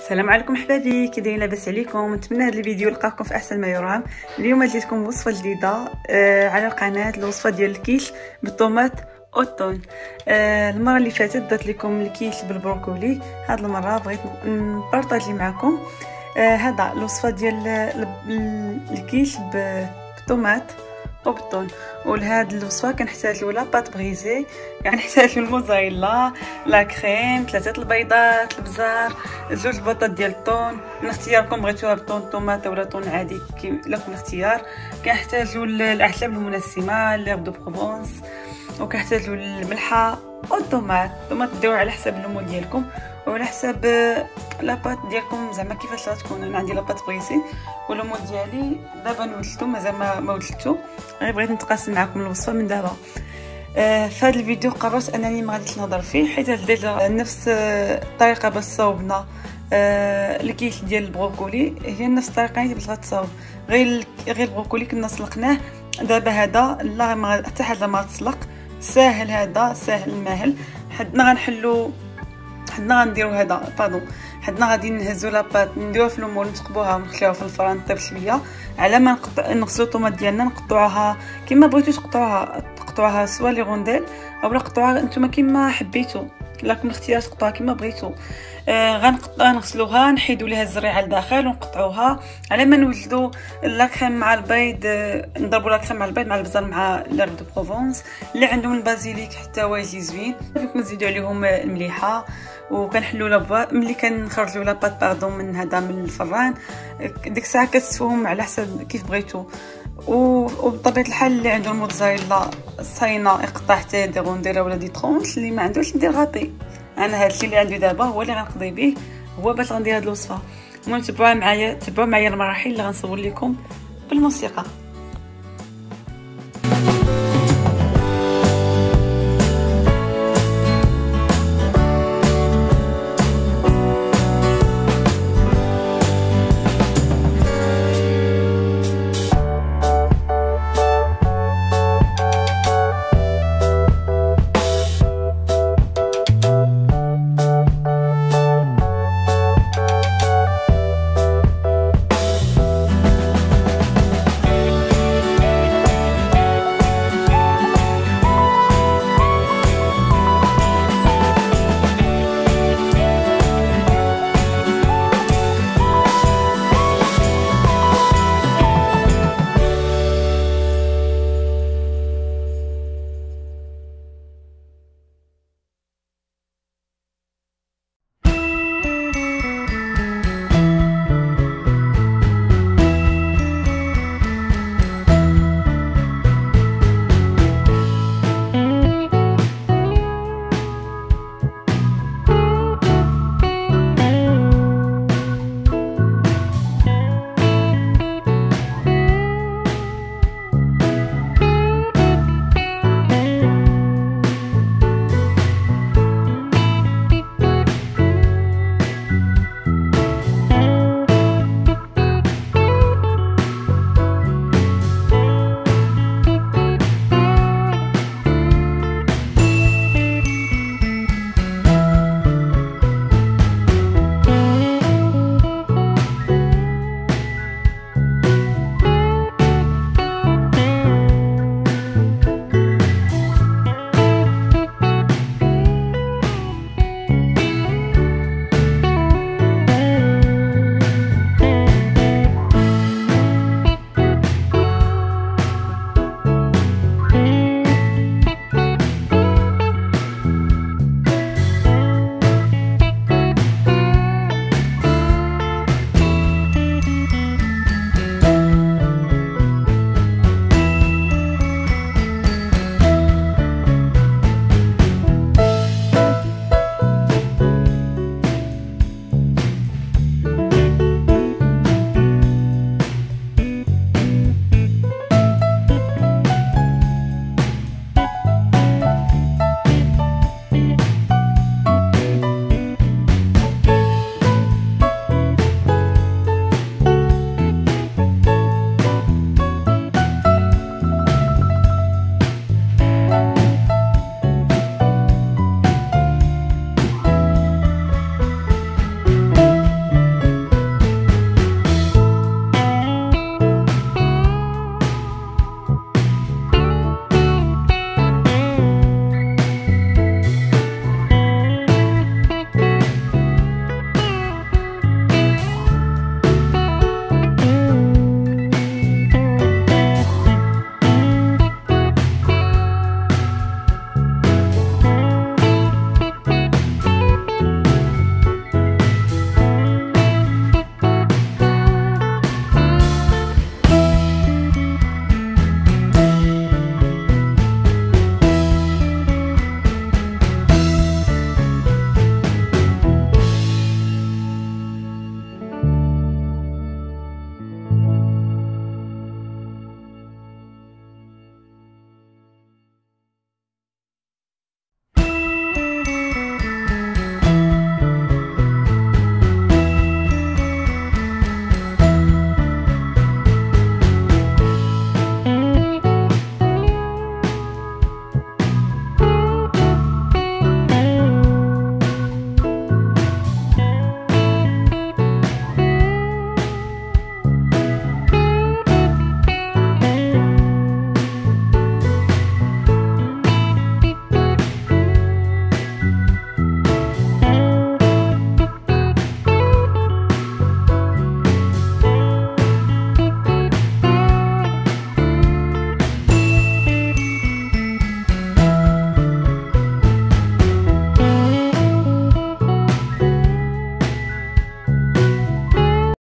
السلام عليكم حبابي كي دايرين لاباس عليكم نتمنى هذا الفيديو يلقاكم في أحسن ما يرام. اليوم جيتكم وصفه جديدة آه على القناة الوصفة ديال ال quiche بال tomate au thon آه المرة اللي فاتت درت لكم الكيش بالبروكولي. هاد المرة بغيت نبارطاجي معكم آه هذا الوصفة ديال ال quiche بال tomate. وبال thon ولهاد الوصفة كنحتاجو la pâte brisée كنحتاجو الموزاريلا la crème ثلاثة البيضات البزار جوج بطاط ديال ال thon من اختياركم بغيتوها ب thon tomate ولا thon عادي لكم الاختيار كنحتاجو الاعشاب المنسمة les herbes de Provence وكنحتاجو الملحة وال tomate. ال tomate ديروها على حسب le moule ديالكم. وعلى حساب la pâte ديالكم زعما كيفاش غتكون أنا عندي la pâte brisée و le moule ديالي دابا نوجدتو مازال ما وجدتو غير بغيت نتقاسم معكم الوصفة من دابا. آه في هذا الفيديو قررت أنني ما غاديش نهضر فيه حيت déjà نفس الطريقة باش صاوبنا آه الكيش ديال البروكولي هي نفس الطريقة اللي باش غتصاوب. غير غير البروكولي كنا سلقناه. دابا هذا لا حتى حاجة ما تسلق. ساهل هذا ساهل ماهل. حدنا غنحلو حدنا غنديرو هذا pardon حدنا غادي نهزو la pâte نديروها في ال moule نثقبوها ونخليوها في الفران طيب شوية على ما نقطع نغسلو ال tomates ديالنا نقطعوها كما بغيتو تقطعوها تقطعوها soit les rondelles اولا قطعوها نتوما كما حبيتو. لكم الاختيار تقطعوها كما بغيتو. آه غنقطع نغسلوها نحيدو ليها الزريعة لداخل ونقطعوها. على ما نوجدو la crème مع البيض آه نضربو la crème مع البيض مع البزار مع l'herbe de Provence اللي عندهم ال basilic حتى هو يجي زوين. نزيدو عليهم المليحة. وكنحلو la pâte ملي كنخرجوا la pâte pardon من هذا من الفران ديك الساعة كتسوهم على حسب كيف بغيتو. وبطبيعة الحال اللي عنده الموتزاريلا صاينه يقطع حتى دي غونديرا ولا دي طرونش اللي ما عندوش ندير غابي. أنا هادشي اللي عندي دابا هو اللي غنقضي به هو باش غندير هاد الوصفة. المهم تبعوا معايا تبعوا معايا المراحل اللي غنصور لكم بالموسيقى.